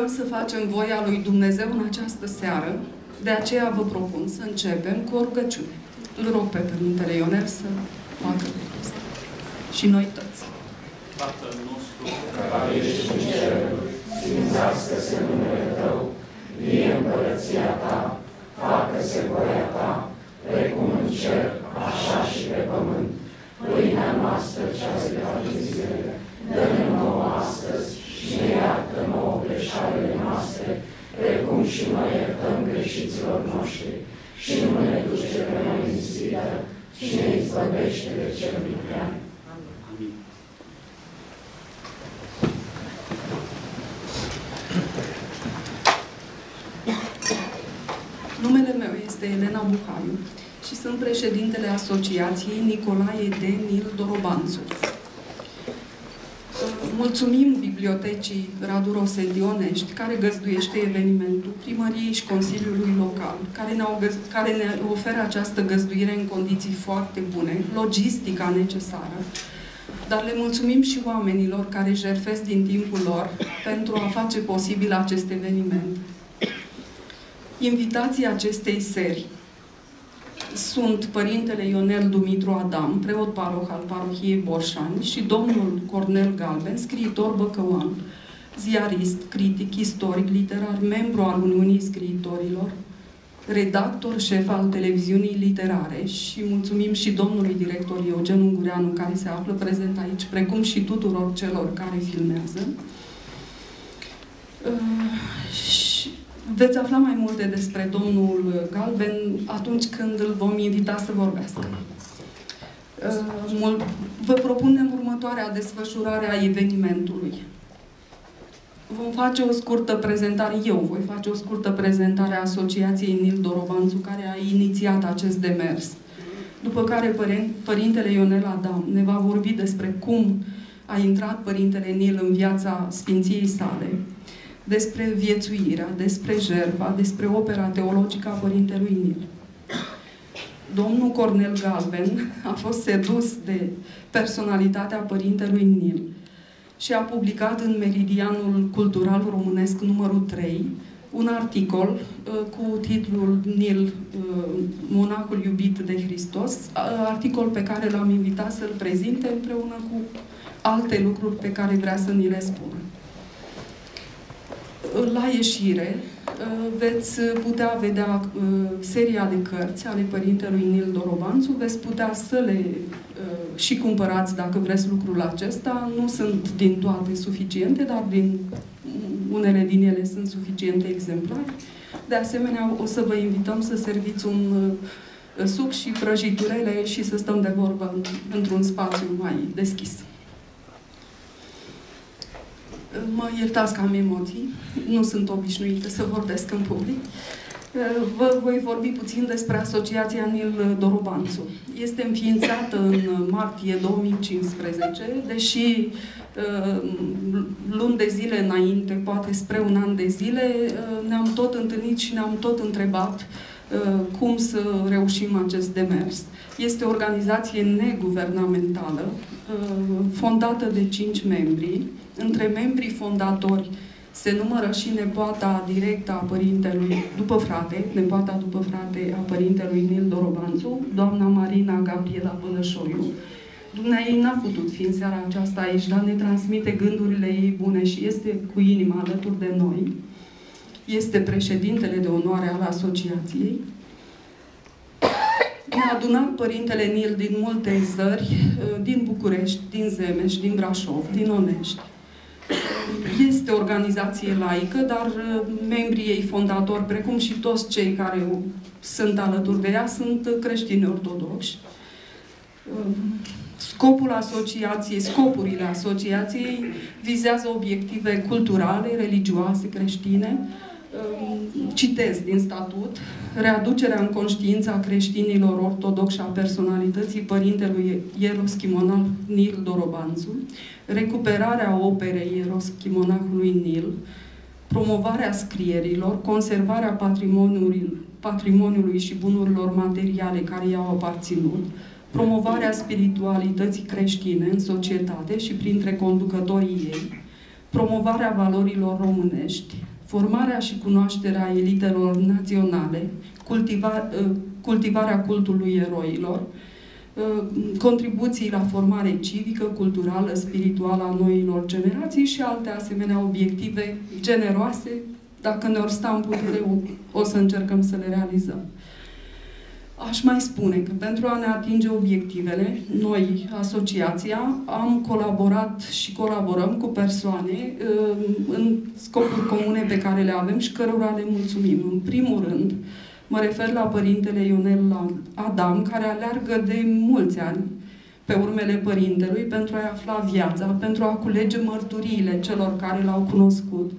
Ne rugăm să facem voia lui Dumnezeu în această seară, de aceea vă propun să începem cu o rugăciune. Îl rog pe Părintele Ionel să facă lucrul ăsta. Și noi toți. Tatăl nostru, care ești în ceruri, sfințească-se numele Tău, vie împărăția Ta, facă-se voia Ta, precum în cer, așa și pe pământ. Pâinea noastră cea de toate zilele, dă-ne nouă astăzi și ne iartă nouă greșalele noastre, precum și noi iertăm greșiților noștri. Și nu ne duce pe noi în ispită, și ne izbăvește de cel viclean. amin. Numele meu este Elena Buhaiu și sunt președintele Asociației Nicolae de Nil Dorobanțu. Mulțumim Bibliotecii Radu Rosedionești, care găzduiește evenimentul, primăriei și Consiliului Local, care ne, găz- care ne oferă această găzduire în condiții foarte bune, logistica necesară, dar le mulțumim și oamenilor care jertfesc din timpul lor pentru a face posibil acest eveniment. Invitații acestei seri sunt Părintele Ionel Dumitru Adam, preot paroh al parohiei Borșani și domnul Cornel Galben, scriitor băcăuan, ziarist, critic, istoric, literar, membru al Uniunii Scriitorilor, redactor șef al televiziunii literare și mulțumim și domnului director Eugen Ungureanu care se află prezent aici, precum și tuturor celor care filmează. Uh, și veți afla mai multe despre domnul Galben atunci când îl vom invita să vorbească. Uh, mul- Vă propunem următoarea desfășurare a evenimentului. Vom face o scurtă prezentare, eu voi face o scurtă prezentare a Asociației Nil Dorobanțu, care a inițiat acest demers. După care părin- Părintele Ionel Adam ne va vorbi despre cum a intrat Părintele Nil în viața Sfinției sale, despre viețuirea, despre jertfa, despre opera teologică a Părintelui Nil. Domnul Cornel Galben a fost sedus de personalitatea Părintelui Nil și a publicat în Meridianul Cultural Românesc numărul 3 un articol uh, cu titlul Nil, uh, monacul iubit de Hristos, uh, articol pe care l-am invitat să-l prezinte împreună cu alte lucruri pe care vrea să ni le spună la ieșire uh, veți putea vedea uh, seria de cărți ale Părintelui Nil Dorobanțu, veți putea să le uh, și cumpărați dacă vreți lucrul acesta. Nu sunt din toate suficiente, dar din unele din ele sunt suficiente exemplare. De asemenea, o să vă invităm să serviți un suc și prăjiturele și să stăm de vorbă într-un spațiu mai deschis. Mă iertați că am emoții, nu sunt obișnuită să vorbesc în public. Vă voi vorbi puțin despre Asociația Nil Dorobanțu. Este înființată în martie 2015, deși luni de zile înainte, poate spre un an de zile, ne-am tot întâlnit și ne-am tot întrebat cum să reușim acest demers. Este o organizație neguvernamentală, fondată de cinci membri, între membrii fondatori se numără și nepoata directă a părintelui, după frate, nepoata după frate a părintelui Nil Dorobanțu, doamna Marina Gabriela Bălășoiu. Dumnezeu n-a putut fi în seara aceasta aici, dar ne transmite gândurile ei bune și este cu inima alături de noi. Este președintele de onoare al asociației. Ne-a adunat Părintele Nil din multe zări, din București, din Zemeș, din Brașov, din Onești. Este o organizație laică, dar uh, membrii ei fondatori, precum și toți cei care sunt alături de ea, sunt creștini ortodoxi. Uh, scopul asociației, scopurile asociației vizează obiective culturale, religioase, creștine, uh, citez din statut, readucerea în conștiință a creștinilor ortodoxi a personalității părintelui ieroschimonal Nil Dorobanțu, recuperarea operei ieroschimonahului Nil, promovarea scrierilor, conservarea patrimoniului, patrimoniului și bunurilor materiale care i-au aparținut, promovarea spiritualității creștine în societate și printre conducătorii ei, promovarea valorilor românești, formarea și cunoașterea elitelor naționale, cultiva, uh, cultivarea cultului eroilor, uh, contribuții la formare civică, culturală, spirituală a noilor generații și alte asemenea obiective generoase. Dacă ne-or sta în putere, o să încercăm să le realizăm. Aș mai spune că pentru a ne atinge obiectivele, noi, asociația, am colaborat și colaborăm cu persoane uh, în scopuri comune pe care le avem și cărora le mulțumim. În primul rând, mă refer la Părintele Ionel Adam, care aleargă de mulți ani pe urmele Părintelui pentru a-i afla viața, pentru a culege mărturiile celor care l-au cunoscut,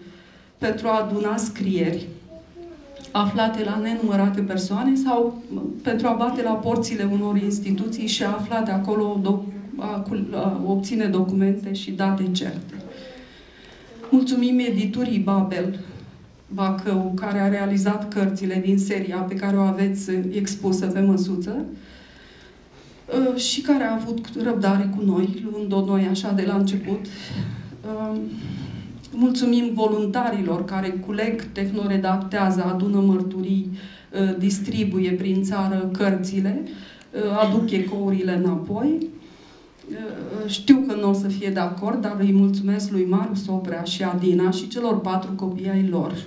pentru a aduna scrieri, aflate la nenumărate persoane sau pentru a bate la porțile unor instituții și a afla de acolo, do- a, a obține documente și date certe. Mulțumim editurii Babel, Bacău, care a realizat cărțile din seria pe care o aveți expusă pe măsuță ă, și care a avut răbdare cu noi, luând-o noi așa de la început. Ă, Mulțumim voluntarilor care culeg, tehnoredactează, adună mărturii, uh, distribuie prin țară cărțile, uh, aduc ecourile înapoi. Uh, știu că nu o să fie de acord, dar îi mulțumesc lui Marius Oprea și Adina și celor patru copii ai lor,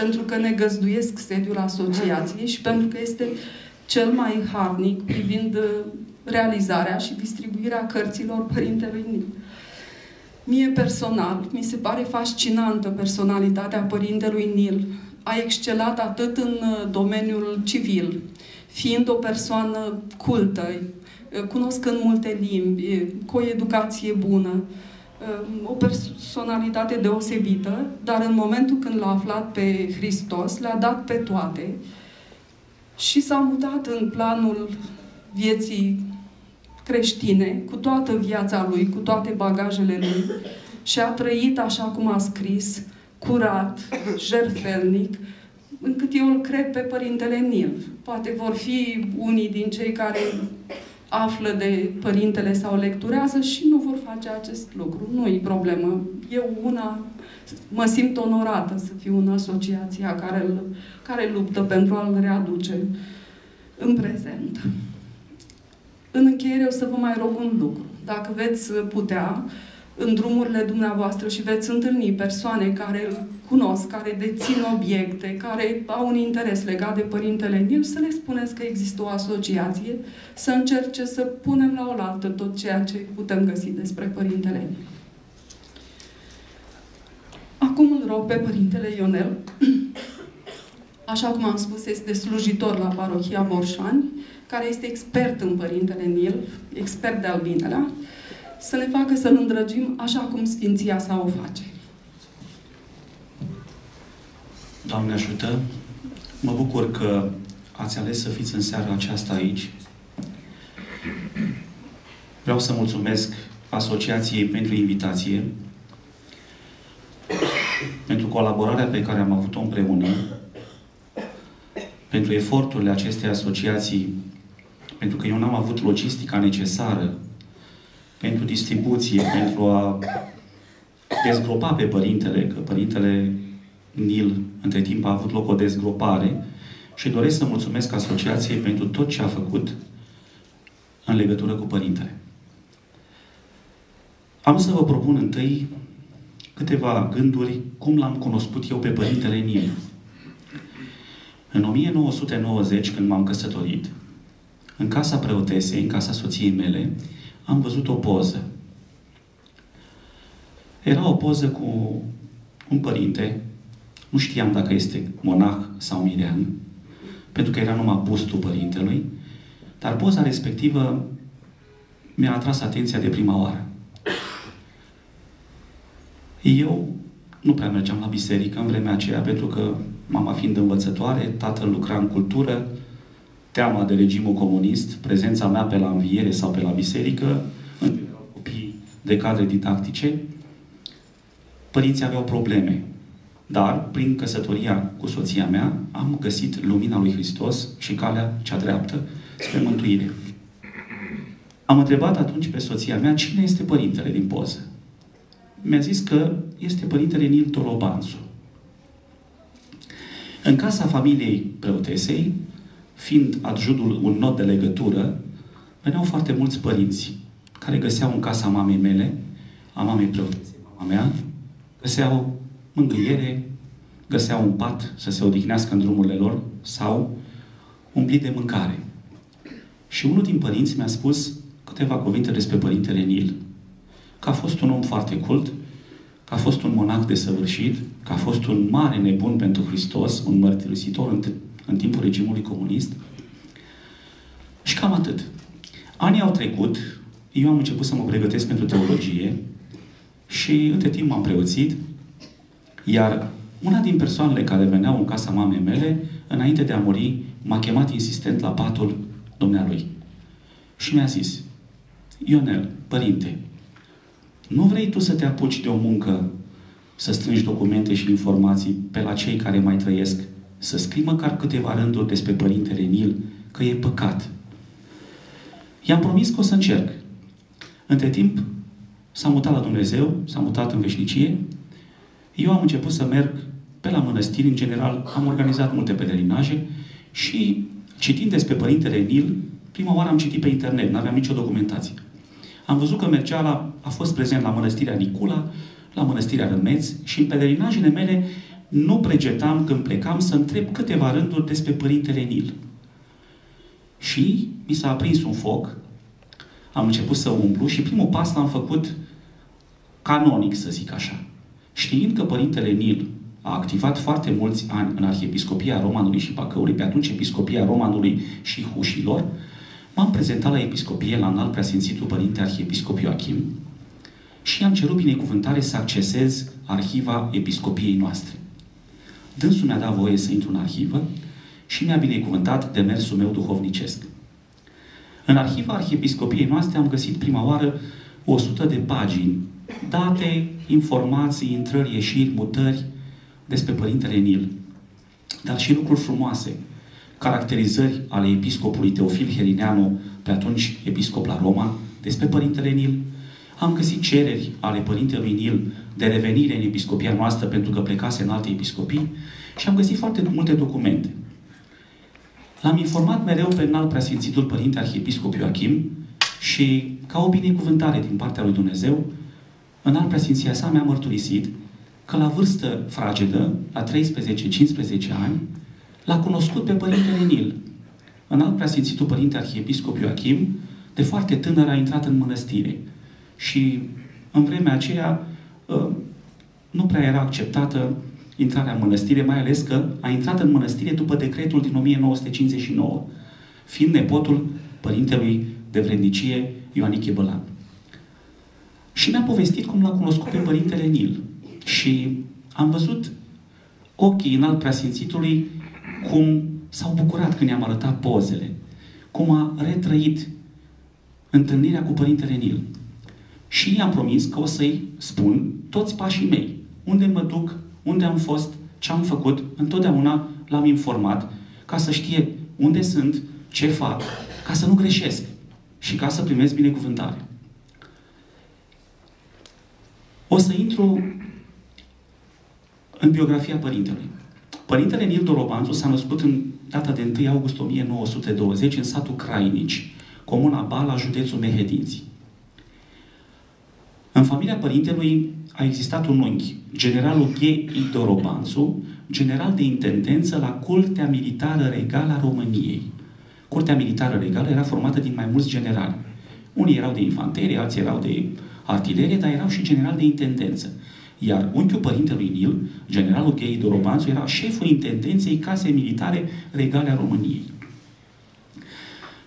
pentru că ne găzduiesc sediul asociației și pentru că este cel mai harnic privind realizarea și distribuirea cărților Părintelui Nic. Mie personal, mi se pare fascinantă personalitatea părintelui Nil. A excelat atât în uh, domeniul civil, fiind o persoană cultă, uh, cunoscând multe limbi, cu o educație bună, uh, o personalitate deosebită, dar în momentul când l-a aflat pe Hristos, le-a dat pe toate și s-a mutat în planul vieții creștine, cu toată viața lui, cu toate bagajele lui și a trăit așa cum a scris, curat, jertfelnic, încât eu îl cred pe Părintele Nil. Poate vor fi unii din cei care află de Părintele sau lecturează și nu vor face acest lucru. Nu e problemă. Eu una mă simt onorată să fiu în asociația care, care luptă pentru a-l readuce în prezent. În încheiere o să vă mai rog un lucru. Dacă veți putea, în drumurile dumneavoastră și veți întâlni persoane care îl cunosc, care dețin obiecte, care au un interes legat de Părintele Nil, să le spuneți că există o asociație, să încerce să punem la oaltă tot ceea ce putem găsi despre Părintele Nil. Acum îl rog pe Părintele Ionel, așa cum am spus, este slujitor la parohia Borșani, care este expert în Părintele Nil, expert de albinelea, să ne facă să-L îndrăgim așa cum Sfinția sa o face. Doamne ajută! Mă bucur că ați ales să fiți în seara aceasta aici. Vreau să mulțumesc Asociației pentru invitație, pentru colaborarea pe care am avut-o împreună, pentru eforturile acestei asociații pentru că eu n-am avut logistica necesară pentru distribuție, pentru a dezgropa pe părintele, că părintele Nil între timp a avut loc o dezgropare și doresc să mulțumesc asociației pentru tot ce a făcut în legătură cu părintele. Am să vă propun întâi câteva gânduri cum l-am cunoscut eu pe părintele Nil. În 1990, când m-am căsătorit, în casa preotesei, în casa soției mele, am văzut o poză. Era o poză cu un părinte, nu știam dacă este monah sau mirean, pentru că era numai bustul părintelui, dar poza respectivă mi-a atras atenția de prima oară. Eu nu prea mergeam la biserică în vremea aceea, pentru că mama fiind învățătoare, tatăl lucra în cultură, teama de regimul comunist, prezența mea pe la înviere sau pe la biserică, în copii de cadre didactice, părinții aveau probleme. Dar, prin căsătoria cu soția mea, am găsit lumina lui Hristos și calea cea dreaptă spre mântuire. Am întrebat atunci pe soția mea cine este părintele din poză. Mi-a zis că este părintele Nil Torobanțu. În casa familiei preotesei, fiind adjudul un nod de legătură, veneau foarte mulți părinți care găseau în casa mamei mele, a mamei preotesei, mama mea, găseau mângâiere, găseau un pat să se odihnească în drumurile lor sau un plit de mâncare. Și unul din părinți mi-a spus câteva cuvinte despre Părintele Nil. Că a fost un om foarte cult, că a fost un monac desăvârșit, că a fost un mare nebun pentru Hristos, un mărturisitor în, în timpul regimului comunist. Și cam atât. Anii au trecut, eu am început să mă pregătesc pentru teologie și între timp m-am preoțit, iar una din persoanele care veneau în casa mamei mele, înainte de a muri, m-a chemat insistent la patul dumnealui. Și mi-a zis, Ionel, părinte, nu vrei tu să te apuci de o muncă, să strângi documente și informații pe la cei care mai trăiesc, să scrii măcar câteva rânduri despre Părintele Nil, că e păcat. I-am promis că o să încerc. Între timp, s-a mutat la Dumnezeu, s-a mutat în veșnicie. Eu am început să merg pe la mănăstiri, în general, am organizat multe pelerinaje și citind despre Părintele Nil, prima oară am citit pe internet, nu aveam nicio documentație. Am văzut că mergea la, a fost prezent la Mănăstirea Nicula, la Mănăstirea Rămeț și în pelerinajele mele nu pregetam când plecam să întreb câteva rânduri despre Părintele Nil. Și mi s-a aprins un foc, am început să umblu și primul pas l-am făcut canonic, să zic așa. Știind că Părintele Nil a activat foarte mulți ani în Arhiepiscopia Romanului și Bacăului, pe atunci Episcopia Romanului și Hușilor, m-am prezentat la Episcopie la înalt preasfințitul Părinte Arhiepiscop Ioachim și am cerut binecuvântare să accesez arhiva Episcopiei noastre. Dânsul mi-a dat voie să intru în arhivă și mi-a binecuvântat demersul meu duhovnicesc. În arhiva Arhiepiscopiei noastre am găsit prima oară 100 de pagini, date, informații, intrări, ieșiri, mutări despre Părintele Nil, dar și lucruri frumoase, caracterizări ale episcopului Teofil Herineanu, pe atunci episcop la Roma, despre Părintele Nil. Am găsit cereri ale Părintelui Nil de revenire în episcopia noastră pentru că plecase în alte episcopii și am găsit foarte multe documente. L-am informat mereu pe înalt preasfințitul Părinte Arhiepiscop Ioachim și, ca o binecuvântare din partea lui Dumnezeu, înalt preasfinția sa mi-a mărturisit că la vârstă fragedă, la 13-15 ani, l-a cunoscut pe Părintele Nil. În alt preasfințitul Părinte Arhiepiscop Ioachim, de foarte tânăr a intrat în mănăstire. Și în vremea aceea ă, nu prea era acceptată intrarea în mănăstire, mai ales că a intrat în mănăstire după decretul din 1959, fiind nepotul părintelui de vrednicie Ioaniche Bălan. Și mi-a povestit cum l-a cunoscut pe Părintele Nil. Și am văzut ochii în al preasfințitului cum s-au bucurat când i-am arătat pozele, cum a retrăit întâlnirea cu Părintele Nil. Și i-am promis că o să-i spun toți pașii mei, unde mă duc, unde am fost, ce am făcut, întotdeauna l-am informat ca să știe unde sunt, ce fac, ca să nu greșesc și ca să primesc binecuvântare. O să intru în biografia părintelui. Părintele Nil Dorobanțu s-a născut în data de 1 august 1920 în satul Crainici, comuna Bala, județul Mehedinți. În familia părintelui a existat un unchi, generalul G. I. Dorobanțu, general de intendență la Curtea Militară Regală a României. Curtea Militară Regală era formată din mai mulți generali. Unii erau de infanterie, alții erau de artilerie, dar erau și general de intendență. Iar unchiul părintelui Nil, generalul Ghei Dorobanțu, era șeful intendenței casei militare regale a României.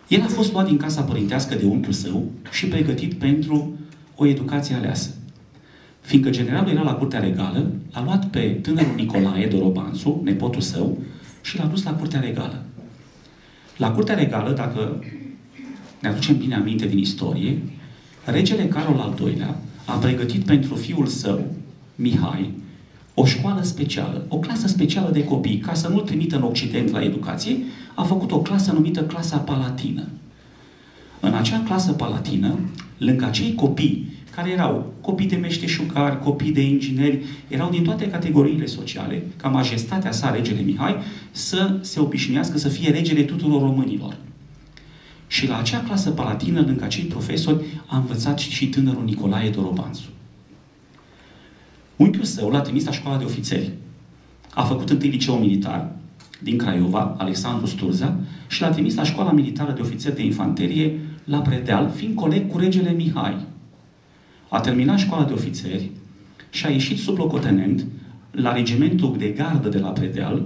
El a fost luat din casa părintească de unchiul său și pregătit pentru o educație aleasă. Fiindcă generalul era la curtea regală, l-a luat pe tânărul Nicolae Dorobanțu, nepotul său, și l-a dus la curtea regală. La curtea regală, dacă ne aducem bine aminte din istorie, regele Carol al II-lea a pregătit pentru fiul său, Mihai, o școală specială, o clasă specială de copii, ca să nu-l trimită în Occident la educație, a făcut o clasă numită Clasa Palatină. În acea clasă palatină, lângă acei copii care erau copii de meșteșugari, copii de ingineri, erau din toate categoriile sociale, ca majestatea sa, regele Mihai, să se obișnuiască să fie regele tuturor românilor. Și la acea clasă palatină, lângă acei profesori, a învățat și tânărul Nicolae Dorobanțu. Unchiul său l-a trimis la școala de ofițeri. A făcut întâi liceu militar din Craiova, Alexandru Sturza, și l-a trimis la școala militară de ofițeri de infanterie la Predeal, fiind coleg cu regele Mihai. A terminat școala de ofițeri și a ieșit sub locotenent la regimentul de gardă de la Predeal,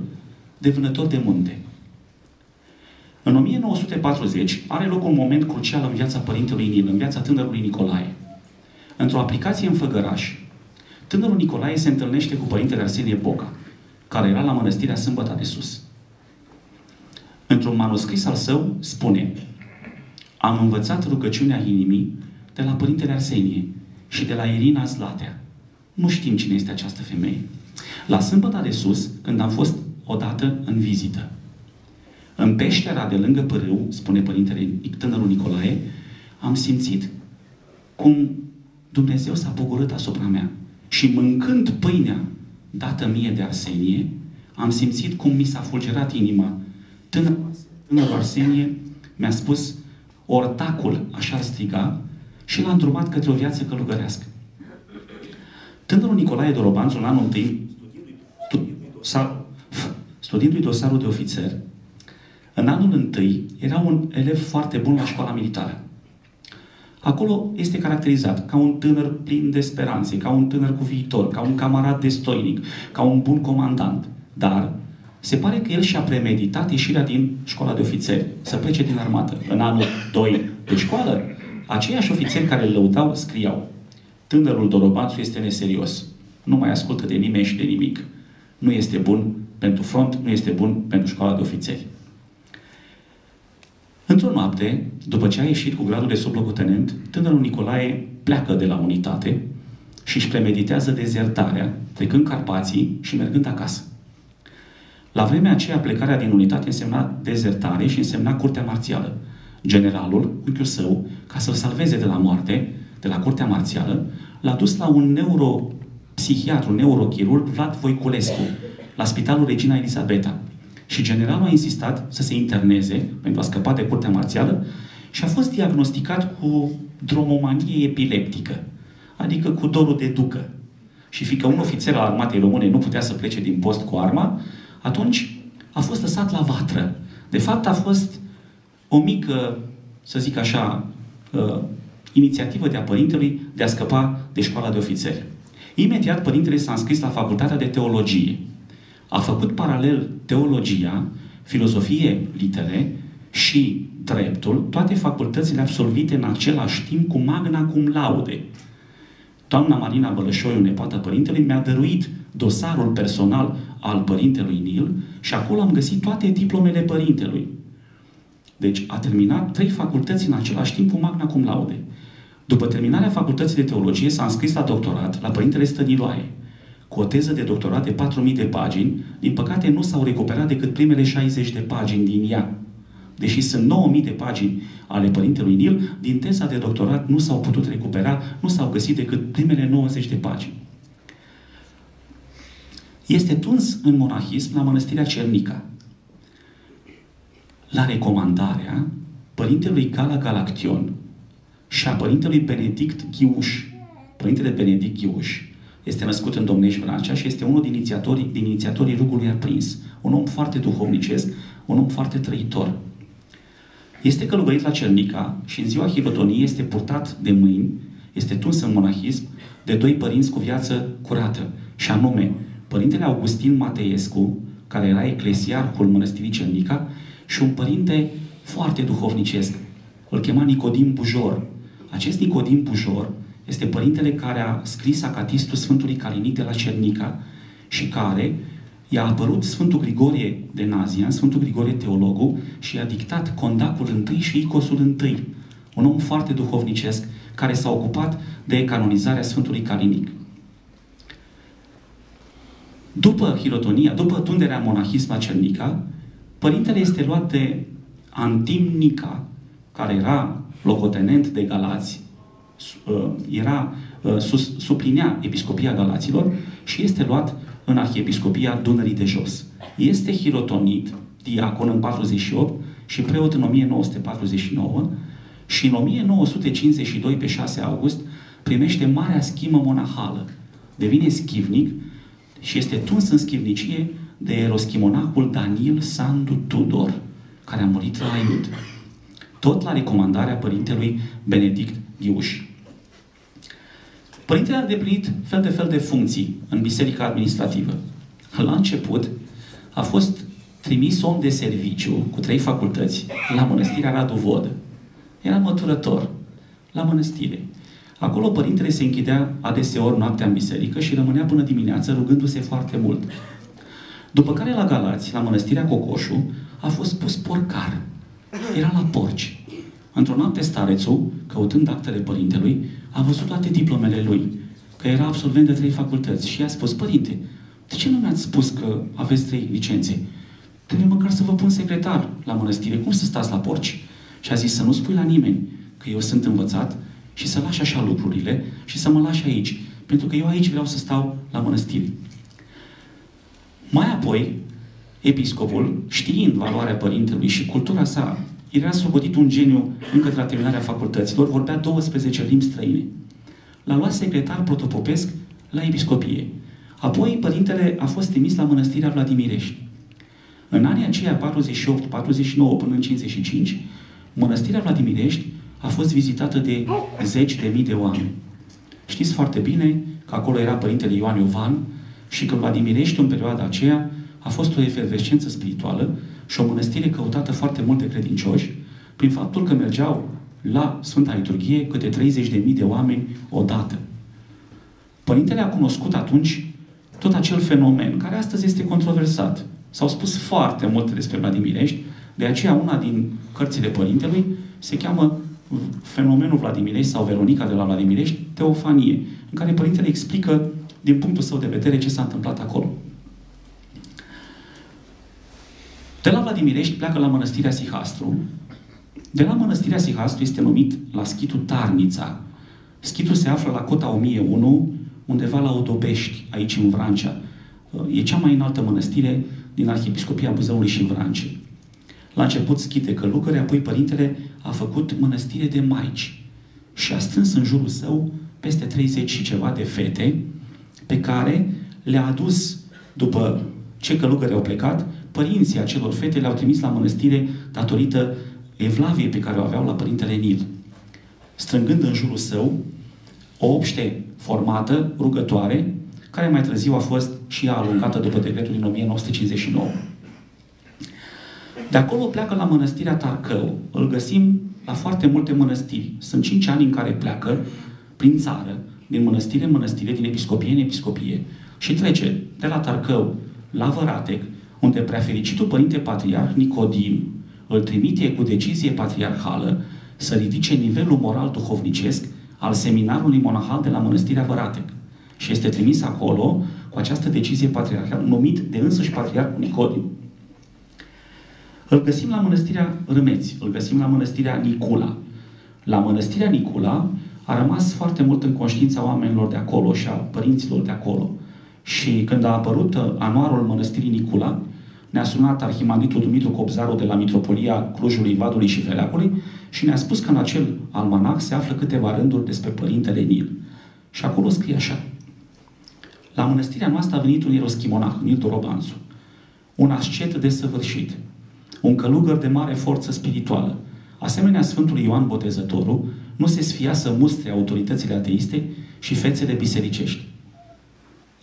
de vânător de munte. În 1940 are loc un moment crucial în viața părintelui Nil, în viața tânărului Nicolae. Într-o aplicație în Făgăraș, tânărul Nicolae se întâlnește cu părintele Arsenie Boca, care era la mănăstirea Sâmbăta de Sus. Într-un manuscris al său spune Am învățat rugăciunea inimii de la părintele Arsenie și de la Irina Zlatea. Nu știm cine este această femeie. La Sâmbăta de Sus, când am fost odată în vizită, în peștera de lângă pârâu, spune părintele tânărul Nicolae, am simțit cum Dumnezeu s-a bucurat asupra mea. Și mâncând pâinea dată mie de Arsenie, am simțit cum mi s-a fulgerat inima. Tânărul, tânărul Arsenie mi-a spus, ortacul, așa striga, și l-a îndrumat către o viață călugărească. Tânărul Nicolae Dorobanțu, în anul întâi, studiindu-i dosarul de ofițer, în anul întâi era un elev foarte bun la școala militară. Acolo este caracterizat ca un tânăr plin de speranțe, ca un tânăr cu viitor, ca un camarad destoinic, ca un bun comandant. Dar se pare că el și-a premeditat ieșirea din școala de ofițeri, să plece din armată. În anul 2 de școală, aceiași ofițeri care îl lăudau scriau Tânărul Dorobanțu este neserios. Nu mai ascultă de nimeni și de nimic. Nu este bun pentru front, nu este bun pentru școala de ofițeri. Într-o noapte, după ce a ieșit cu gradul de sublocotenent, tânărul Nicolae pleacă de la unitate și își premeditează dezertarea, trecând Carpații și mergând acasă. La vremea aceea, plecarea din unitate însemna dezertare și însemna curtea marțială. Generalul, unchiul său, ca să-l salveze de la moarte, de la curtea marțială, l-a dus la un neuropsihiatru, neurochirurg, Vlad Voiculescu, la Spitalul Regina Elisabeta. Și generalul a insistat să se interneze pentru a scăpa de curtea marțială și a fost diagnosticat cu dromomanie epileptică, adică cu dorul de ducă. Și fiindcă un ofițer al armatei române nu putea să plece din post cu arma, atunci a fost lăsat la vatră. De fapt, a fost o mică, să zic așa, uh, inițiativă de a părintelui de a scăpa de școala de ofițeri. Imediat, părintele s-a înscris la facultatea de teologie a făcut paralel teologia, filozofie, litere și dreptul, toate facultățile absolvite în același timp cu magna cum laude. Doamna Marina Bălășoiu, nepoata părintelui, mi-a dăruit dosarul personal al părintelui Nil și acolo am găsit toate diplomele părintelui. Deci a terminat trei facultăți în același timp cu magna cum laude. După terminarea facultății de teologie s-a înscris la doctorat la părintele Stăniloae cu o teză de doctorat de 4.000 de pagini, din păcate nu s-au recuperat decât primele 60 de pagini din ea. Deși sunt 9.000 de pagini ale Părintelui Nil, din teza de doctorat nu s-au putut recupera, nu s-au găsit decât primele 90 de pagini. Este tuns în monahism la mănăstirea Cernica. La recomandarea Părintelui Gala Galaction și a Părintelui Benedict Ghiuș, Părintele Benedict Ghiuș, este născut în Domnești Vrancea și este unul din inițiatorii, din inițiatorii rugului aprins. Un om foarte duhovnicesc, un om foarte trăitor. Este călugărit la Cernica și în ziua hilotoniei este purtat de mâini, este tuns în monahism de doi părinți cu viață curată, și anume Părintele Augustin Mateescu, care era eclesiarhul mănăstirii Cernica, și un părinte foarte duhovnicesc. Îl chema Nicodim Bujor. Acest Nicodim Bujor este părintele care a scris acatistul Sfântului Calinic de la Cernica și care i-a apărut Sfântul Grigorie de Nazian, Sfântul Grigorie teologul, și i-a dictat condacul întâi și icosul întâi. Un om foarte duhovnicesc care s-a ocupat de canonizarea Sfântului Calinic. După hirotonia, după tunderea monahism la Cernica, părintele este luat de Antim Nica, care era locotenent de Galați, uh, era, uh, sus, suplinea Episcopia Galaților și este luat în Arhiepiscopia Dunării de Jos. Este hirotonit, diacon în 48 și preot în 1949 și în 1952, pe 6 august, primește marea schimă monahală. Devine schivnic și este tuns în schivnicie de eroschimonacul Daniel Sandu Tudor, care a murit la Aiud. Tot la recomandarea părintelui Benedict Ghiuș. Părintele a deplinit fel de fel de funcții în biserica administrativă. La început a fost trimis om de serviciu cu trei facultăți la mănăstirea Radu Vodă. Era măturător la mănăstire. Acolo părintele se închidea adeseori noaptea în biserică și rămânea până dimineață rugându-se foarte mult. După care la Galați, la mănăstirea Cocoșu, a fost pus porcar. Era la porci. Într-o noapte starețul, căutând actele părintelui, a văzut toate diplomele lui, că era absolvent de trei facultăți și i-a spus, părinte, de ce nu mi-ați spus că aveți trei licențe? Trebuie măcar să vă pun secretar la mănăstire. Cum să stați la porci? Și a zis să nu spui la nimeni că eu sunt învățat și să lași așa lucrurile și să mă lași aici. Pentru că eu aici vreau să stau la mănăstire. Mai apoi, episcopul, știind valoarea părintelui și cultura sa, era socotit un geniu încă de la terminarea facultăților, vorbea 12 limbi străine. L-a luat secretar protopopesc la episcopie. Apoi, părintele a fost trimis la mănăstirea Vladimirești. În anii aceia 48, 49 până în 55, mănăstirea Vladimirești a fost vizitată de zeci de mii de oameni. Știți foarte bine că acolo era Părintele Ioan Iovan și că Vladimirești în perioada aceea a fost o efervescență spirituală și o mănăstire căutată foarte multe credincioși prin faptul că mergeau la Sfânta Liturghie câte 30.000 de oameni odată. Părintele a cunoscut atunci tot acel fenomen, care astăzi este controversat. S-au spus foarte multe despre Vladimirești, de aceea una din cărțile părintelui se cheamă fenomenul Vladimirești sau Veronica de la Vladimirești, Teofanie, în care părintele explică din punctul său de vedere ce s-a întâmplat acolo. De la Vladimirești pleacă la mănăstirea Sihastru. De la mănăstirea Sihastru este numit la schitul Tarnița. Schitul se află la cota 1001, undeva la Odobești, aici în Vrancea. E cea mai înaltă mănăstire din Arhiepiscopia Buzăului și Vrancea. La început schite călugări, apoi părintele a făcut mănăstire de maici și a strâns în jurul său peste 30 și ceva de fete pe care le-a adus după ce călugări au plecat, părinții acelor fete le-au trimis la mănăstire datorită evlaviei pe care o aveau la părintele Nil. Strângând în jurul său o obște formată, rugătoare, care mai târziu a fost și ea alungată după decretul din 1959. De acolo pleacă la mănăstirea Tarcău. Îl găsim la foarte multe mănăstiri. Sunt cinci ani în care pleacă prin țară, din mănăstire în mănăstire, din episcopie în episcopie și trece de la Tarcău la Văratec, unde preafericitul Părinte Patriarh Nicodim îl trimite cu decizie patriarhală să ridice nivelul moral duhovnicesc al seminarului monahal de la Mănăstirea Văratec. Și este trimis acolo cu această decizie patriarhală, numit de însăși Patriarhul Nicodim. Îl găsim la Mănăstirea Râmeți, îl găsim la Mănăstirea Nicula. La Mănăstirea Nicula a rămas foarte mult în conștiința oamenilor de acolo și a părinților de acolo. Și când a apărut uh, anuarul Mănăstirii Nicula, ne-a sunat arhimanditul Dumitru Cobzaru de la Mitropolia Clujului, Vadului și Feleacului și ne-a spus că în acel almanac se află câteva rânduri despre Părintele Nil. Și acolo scrie așa. La mănăstirea noastră a venit un ieroschimonah, Nil Dorobanțu, un ascet desăvârșit, un călugăr de mare forță spirituală. Asemenea Sfântului Ioan Botezătorul, nu se sfia să mustre autoritățile ateiste și fețele bisericești.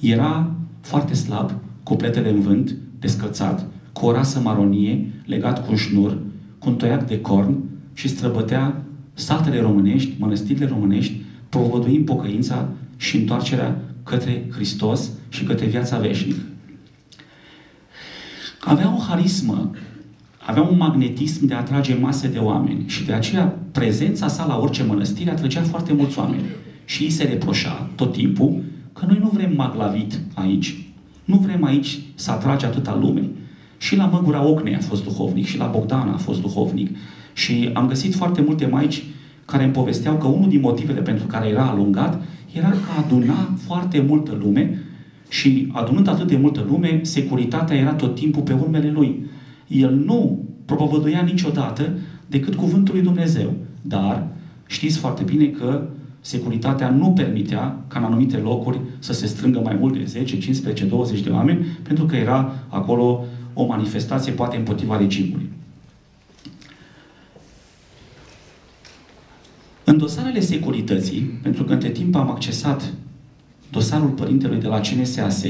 Era foarte slab, cu pletele în vânt, descălțat, cu o rasă maronie, legat cu un șnur, cu un toiac de corn și străbătea satele românești, mănăstirile românești, provoduind pocăința și întoarcerea către Hristos și către viața veșnică. Avea o harismă, avea un magnetism de a atrage mase de oameni și de aceea prezența sa la orice mănăstire atrăgea foarte mulți oameni. Și îi se reproșa tot timpul că noi nu vrem maglavit aici. Nu vrem aici să atrage atâta lume. Și la Măgura Ocnei a fost duhovnic, și la Bogdana a fost duhovnic. Și am găsit foarte multe maici care îmi povesteau că unul din motivele pentru care era alungat era că aduna foarte multă lume și adunând atât de multă lume, securitatea era tot timpul pe urmele lui. El nu propovăduia niciodată decât cuvântul lui Dumnezeu. Dar știți foarte bine că securitatea nu permitea ca în anumite locuri să se strângă mai mult de 10, 15, 20 de oameni, pentru că era acolo o manifestație poate împotriva regimului. În dosarele securității, pentru că între timp am accesat dosarul părintelui de la CNSAS,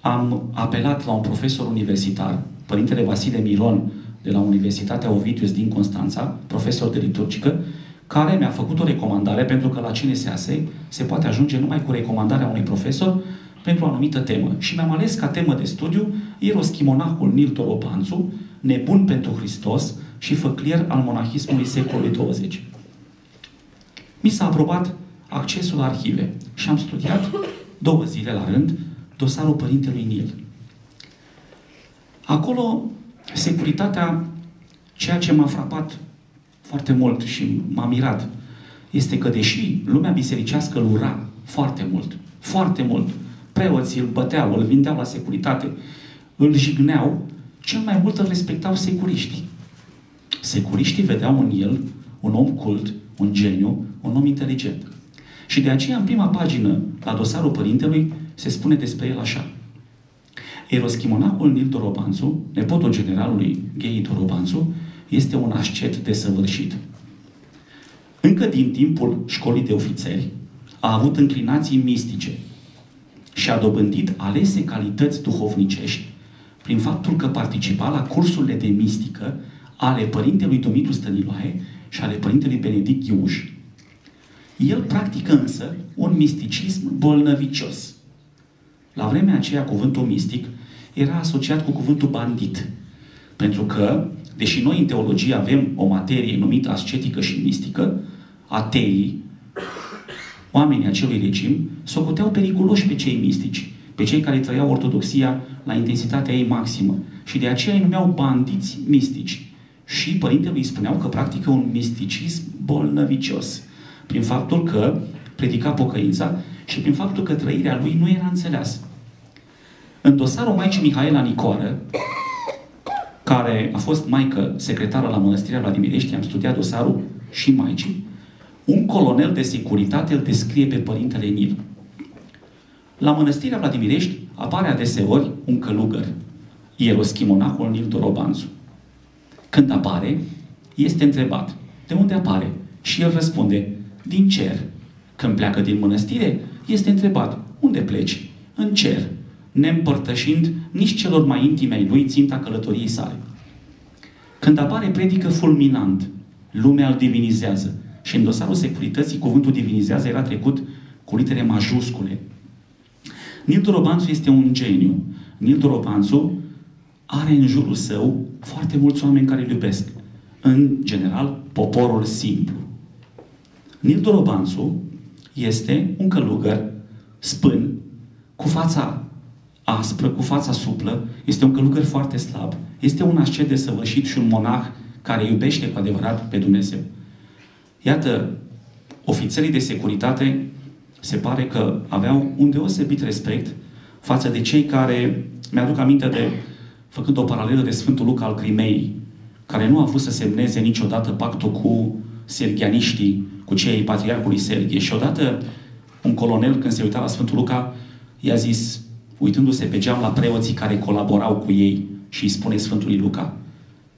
am apelat la un profesor universitar, părintele Vasile Miron, de la Universitatea Ovidius din Constanța, profesor de liturgică, care mi-a făcut o recomandare, pentru că la CNSAS se poate ajunge numai cu recomandarea unui profesor pentru o anumită temă. Și mi-am ales ca temă de studiu Ieroschimonahul Nil Toropanțu, nebun pentru Hristos și făclier al monahismului secolului 20. Mi s-a aprobat accesul la arhive și am studiat două zile la rând dosarul Părintelui Nil. Acolo, securitatea, ceea ce m-a frapat foarte mult și m-a mirat, este că deși lumea bisericească îl ura foarte mult, foarte mult, preoții îl băteau, îl vindeau la securitate, îl jigneau, cel mai mult îl respectau securiștii. Securiștii vedeau în el un om cult, un geniu, un om inteligent. Și de aceea, în prima pagină, la dosarul părintelui, se spune despre el așa. Eroschimonacul Nil Dorobanțu, nepotul generalului Ghei Dorobanțu, este un ascet desăvârșit. Încă din timpul școlii de ofițeri, a avut înclinații mistice și a dobândit alese calități duhovnicești prin faptul că participa la cursurile de mistică ale părintelui Dumitru Stăniloae și ale părintelui Benedict Ghiuș. El practică însă un misticism bolnăvicios. La vremea aceea, cuvântul mistic era asociat cu cuvântul bandit. Pentru că, deși noi în teologie avem o materie numită ascetică și mistică, ateii, oamenii acelui regim, socoteau periculoși pe cei mistici, pe cei care trăiau ortodoxia la intensitatea ei maximă. Și de aceea îi numeau bandiți mistici. Și părintele îi spuneau că practică un misticism bolnăvicios. Prin faptul că predica pocăința și prin faptul că trăirea lui nu era înțeleasă. În dosarul Maicii Mihaela Nicoară, care a fost maică secretară la Mănăstirea Vladimirești, am studiat dosarul și Maicii, un colonel de securitate îl descrie pe Părintele Nil. La Mănăstirea Vladimirești apare adeseori un călugăr, ieroschimonacul Nil Dorobanzu. Când apare, este întrebat, de unde apare? Și el răspunde, din cer. Când pleacă din mănăstire, este întrebat, unde pleci? În cer, neîmpărtășind nici celor mai intime ai lui ținta călătoriei sale. Când apare, predică fulminant, lumea îl divinizează. Și în dosarul securității, cuvântul divinizează era trecut cu litere majuscule. Nil Dorobanțu este un geniu. Nil Dorobanțu are în jurul său foarte mulți oameni care îl iubesc. În general, poporul simplu. Nil Dorobanțu este un călugăr spân, cu fața aspră, cu fața suplă, este un călugăr foarte slab, este un ascet de săvârșit și un monah care iubește cu adevărat pe Dumnezeu. Iată, ofițerii de securitate se pare că aveau un deosebit respect față de cei care, mi-aduc aminte de, făcând o paralelă de Sfântul Luca al Crimei, care nu a vrut să semneze niciodată pactul cu sergianiștii, cu cei patriarhului Serghie. Și odată un colonel, când se uita la Sfântul Luca, i-a zis, uitându-se pe geam la preoții care colaborau cu ei și îi spune Sfântului Luca,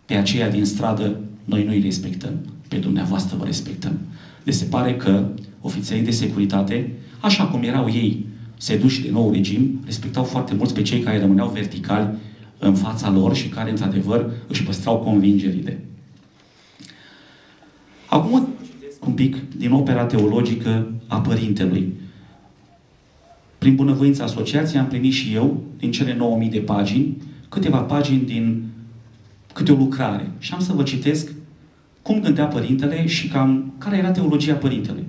pe aceia din stradă noi nu îi respectăm, pe dumneavoastră vă respectăm. Deci se pare că ofițerii de securitate, așa cum erau ei seduși de nou regim, respectau foarte mulți pe cei care rămâneau verticali în fața lor și care, într-adevăr, își păstrau convingerile. Acum un pic din opera teologică a Părintelui. Prin bunăvoința asociației am primit și eu, din cele 9000 de pagini, câteva pagini din câte o lucrare. Și am să vă citesc cum gândea Părintele și cam care era teologia Părintelui.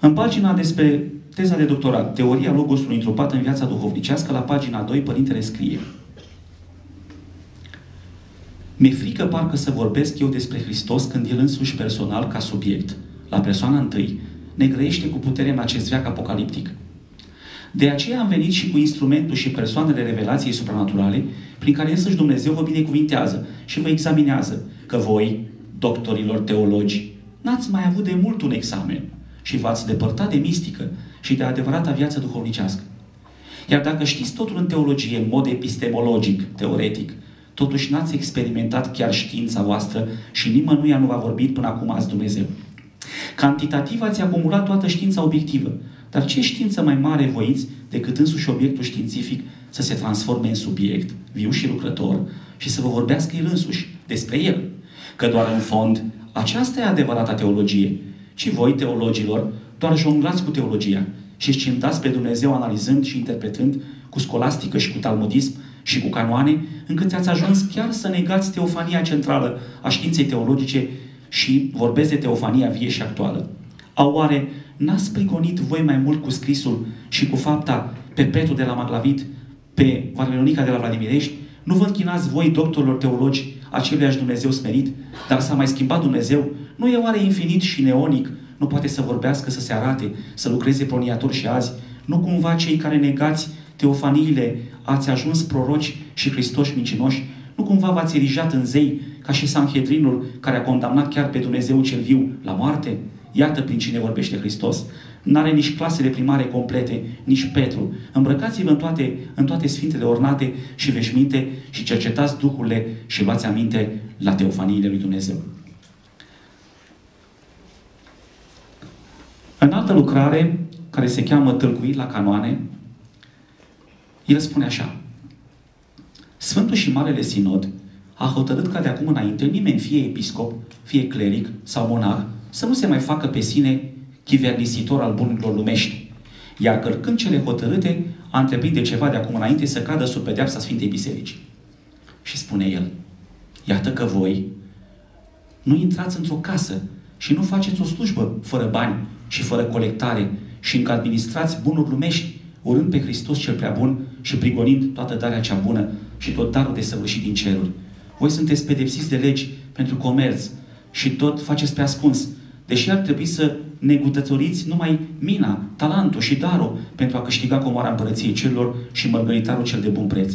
În pagina despre teza de doctorat, Teoria Logosului întrupat în viața duhovnicească, la pagina 2, Părintele scrie Mi-e frică parcă să vorbesc eu despre Hristos când El însuși personal, ca subiect, la persoana întâi, ne grăiește cu putere în acest veac apocaliptic. De aceea am venit și cu instrumentul și persoanele revelației supranaturale prin care însăși Dumnezeu vă binecuvintează și vă examinează că voi, doctorilor teologi, n-ați mai avut de mult un examen și v-ați depărtat de mistică și de adevărata viață duhovnicească. Iar dacă știți totul în teologie, în mod epistemologic, teoretic, totuși n-ați experimentat chiar știința voastră și nimănuia nu v-a vorbit până acum azi Dumnezeu. Cantitativ ați acumulat toată știința obiectivă, dar ce știință mai mare voiți decât însuși obiectul științific să se transforme în subiect, viu și lucrător, și să vă vorbească el însuși despre el? Că doar în fond aceasta e adevărata teologie. Ci voi, teologilor, doar jonglați cu teologia și scintați pe Dumnezeu analizând și interpretând cu scolastică și cu talmudism și cu canoane, încât ați ajuns chiar să negați teofania centrală a științei teologice și vorbesc de teofania vie și actuală. Au oare n-ați prigonit voi mai mult cu scrisul și cu fapta pe Petru de la Maglavit, pe Varmelonica de la Vladimirești? Nu vă închinați voi, doctorilor teologi, aceluiași Dumnezeu smerit, dar s-a mai schimbat Dumnezeu? Nu e oare infinit și neonic? Nu poate să vorbească, să se arate, să lucreze proniator și azi? Nu cumva cei care negați teofaniile ați ajuns proroci și Hristoși mincinoși? Nu cumva v-ați erijat în zei ca și Sanhedrinul care a condamnat chiar pe Dumnezeu cel viu la moarte? Iată prin cine vorbește Hristos. N-are nici clasele primare complete, nici Petru. Îmbrăcați-vă în toate, în toate sfintele ornate și veșminte și cercetați Duhurile și luați aminte la teofaniile lui Dumnezeu. În altă lucrare, care se cheamă Tâlcuit la canoane, el spune așa. Sfântul și Marele Sinod a hotărât ca de acum înainte nimeni, fie episcop, fie cleric sau monah, să nu se mai facă pe sine chivernisitor al bunurilor lumești. Iar călcând cele hotărâte, a întreprinde ceva de acum înainte să cadă sub pedeapsa Sfintei Biserici. Și spune el, iată că voi nu intrați într-o casă și nu faceți o slujbă fără bani și fără colectare și încă administrați bunuri lumești, urând pe Hristos cel prea bun și prigonind toată darea cea bună și tot darul de săvârșit din ceruri. Voi sunteți pedepsiți de legi pentru comerț și tot faceți pe ascuns, deși ar trebui să negutătoriți numai mina, talentul și darul pentru a câștiga comoara împărăției celor și mărgăritarul cel de bun preț.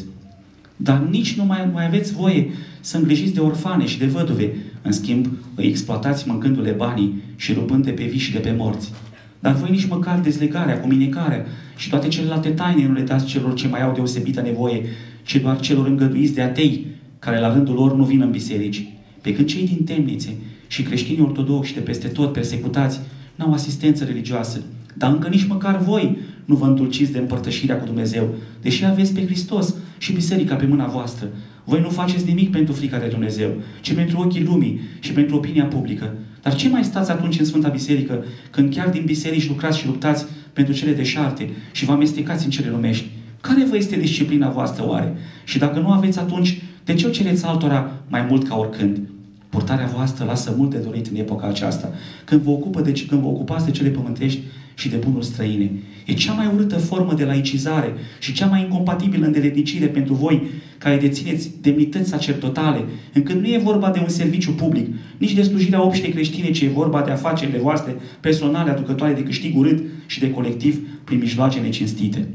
Dar nici nu mai, mai aveți voie să îngrijiți de orfane și de văduve. În schimb, îi exploatați mâncându-le banii și rupând de pe vii și de pe morți. Dar voi nici măcar dezlegarea, comunicarea și toate celelalte taine nu le dați celor ce mai au deosebită nevoie, ci doar celor îngăduiți de atei, care la rândul lor nu vin în biserici. Pe când cei din temnițe și creștinii ortodoxi de peste tot persecutați n-au asistență religioasă, dar încă nici măcar voi nu vă îndulciți de împărtășirea cu Dumnezeu, deși aveți pe Hristos și biserica pe mâna voastră. Voi nu faceți nimic pentru frica de Dumnezeu, ci pentru ochii lumii și pentru opinia publică. Dar ce mai stați atunci în Sfânta Biserică, când chiar din biserici lucrați și luptați pentru cele deșarte și vă amestecați în cele lumești? Care vă este disciplina voastră oare? Și dacă nu aveți atunci, de ce o cereți altora mai mult ca oricând? Purtarea voastră lasă mult de dorit în epoca aceasta, când vă, ocupă de, când vă ocupați de cele pământești și de bunuri străine. E cea mai urâtă formă de laicizare și cea mai incompatibilă îndeletnicire pentru voi care dețineți demnități sacerdotale, încât nu e vorba de un serviciu public, nici de slujirea obștei creștine, ci e vorba de afacerile voastre personale aducătoare de câștig urât și de colectiv prin mijloace necinstite.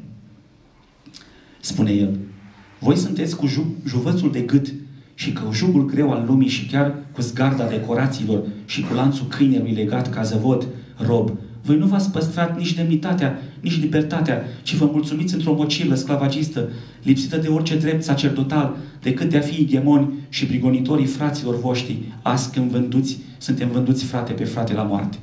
Spune el, voi sunteți cu ju- juvățul de gât și cu jugul greu al lumii și chiar cu zgarda decorațiilor și cu lanțul câinelui legat ca zăvod, rob, voi nu v-ați păstrat nici demnitatea, nici libertatea, ci vă mulțumiți într-o mocilă sclavagistă, lipsită de orice drept sacerdotal, decât de a fi gemoni și prigonitorii fraților voștri, azi când vânduți, suntem vânduți frate pe frate la moarte.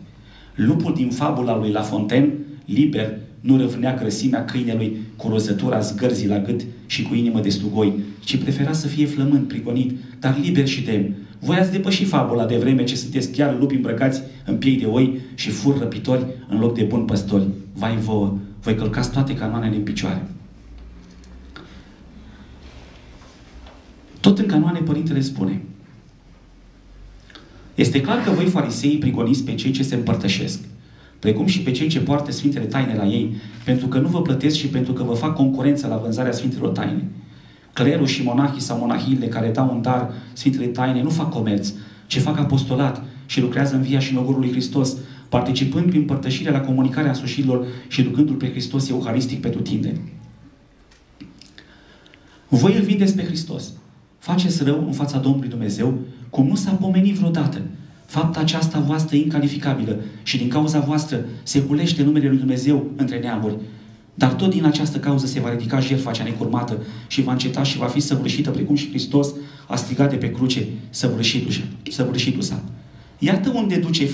Lupul din fabula lui La Fontaine, liber, nu răvnea grăsimea câinelui cu rozătura zgârzii la gât și cu inimă de slugoi, ci prefera să fie flămând, prigonit, dar liber și demn. Voi ați depășit fabula de vreme ce sunteți chiar lupi îmbrăcați în piei de oi și fur răpitori în loc de buni păstori. Vai vouă, voi călcați toate canoanele în picioare. Tot în canoane Părintele spune, este clar că voi farisei prigoniți pe cei ce se împărtășesc precum și pe cei ce poartă Sfintele Taine la ei, pentru că nu vă plătesc și pentru că vă fac concurență la vânzarea Sfintelor Taine. Clerul și monahii sau monahiile care dau un dar Sfintele Taine nu fac comerț, ci fac apostolat și lucrează în via și în ogorul lui Hristos, participând prin părtășirea la comunicarea însușilor și ducându-L pe Hristos euharistic pe tutinde. Voi îl vindeți pe Hristos. Faceți rău în fața Domnului Dumnezeu, cum nu s-a pomenit vreodată. Fapta aceasta voastră incalificabilă și din cauza voastră se culește numele Lui Dumnezeu între neamuri. Dar tot din această cauză se va ridica jertfa cea necurmată și va înceta și va fi săvârșită precum și Hristos a strigat de pe cruce săvârșitul sa. Iată unde duce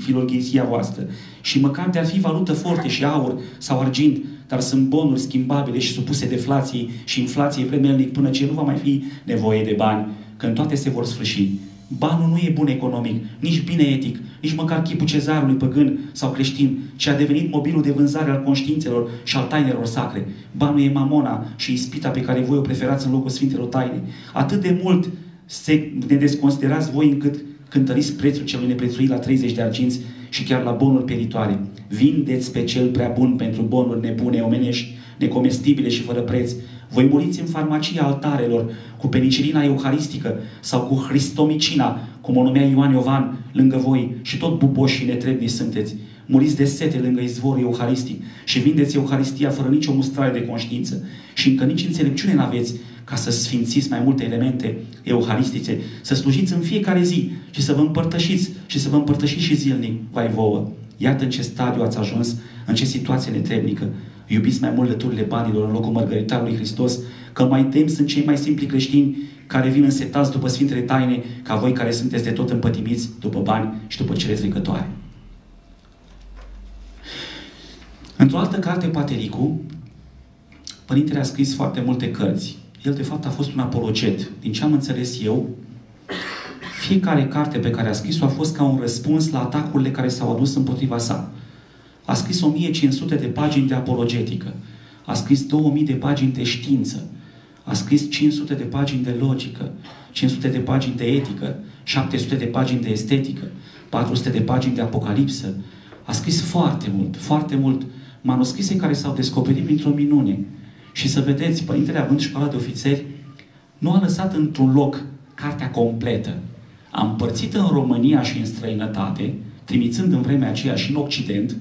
filorghisia voastră. Și măcar de-ar fi valută forte și aur sau argint, dar sunt bonuri schimbabile și supuse deflației și inflației vremelnic până ce nu va mai fi nevoie de bani, când toate se vor sfârși. Banul nu e bun economic, nici bine etic, nici măcar chipul cezarului păgân sau creștin, ci a devenit mobilul de vânzare al conștiințelor și al tainelor sacre. Banul e mamona și ispita pe care voi o preferați în locul Sfintelor Taine. Atât de mult se, ne desconsiderați voi încât cântăriți prețul celui neprețuit la 30 de arginți și chiar la bonuri peritoare. Vindeți pe cel prea bun pentru bonuri nebune, omenești, necomestibile și fără preț. Voi muriți în farmacia altarelor cu penicilina euharistică sau cu hristomicina, cum o numea Ioan Iovan, lângă voi și tot buboși și netrebni sunteți. Muriți de sete lângă izvorul euharistic și vindeți Euharistia fără nicio mustrare de conștiință. Și încă nici înțelepciune n-aveți ca să sfințiți mai multe elemente euharistice, să slujiți în fiecare zi și să vă împărtășiți și să vă împărtășiți și zilnic, vai vouă. Iată în ce stadiu ați ajuns, în ce situație netrebnică. Iubiți mai mult lăturile banilor în locul mărgăritarului Hristos, că mai tem sunt cei mai simpli creștini care vin însetați după Sfintele Taine, ca voi care sunteți de tot împătimiți după bani și după cele trecătoare. Într-o altă carte, Patericu, Părintele a scris foarte multe cărți. El, de fapt, a fost un apologet. Din ce am înțeles eu, fiecare carte pe care a scris-o a fost ca un răspuns la atacurile care s-au adus împotriva sa. A scris 1500 de pagini de apologetică. A scris 2000 de pagini de știință. A scris 500 de pagini de logică, 500 de pagini de etică, 700 de pagini de estetică, 400 de pagini de apocalipsă. A scris foarte mult, foarte mult manuscrise care s-au descoperit printr-o minune. Și să vedeți, Părintele având școala de ofițeri, nu a lăsat într-un loc cartea completă. A împărțit în România și în străinătate, trimițând în vremea aceea și în Occident,